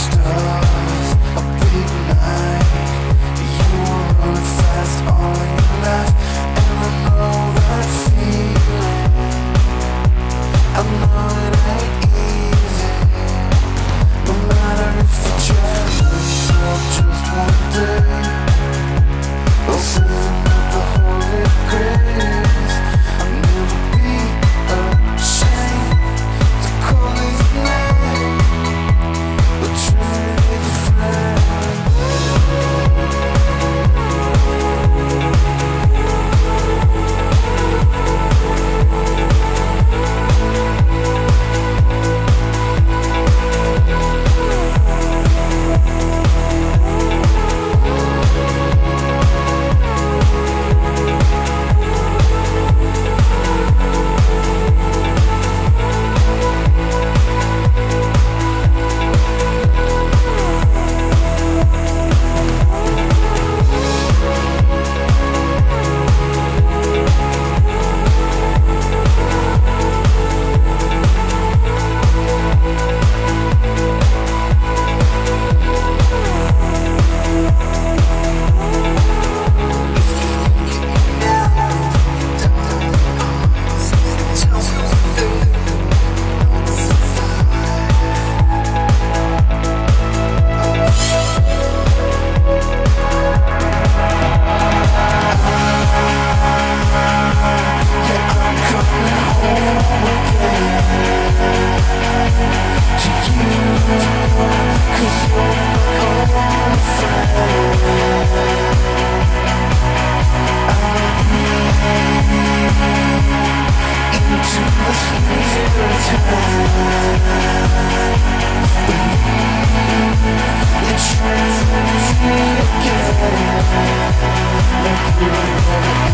stop. Like you